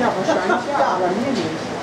要不摔下了，你也。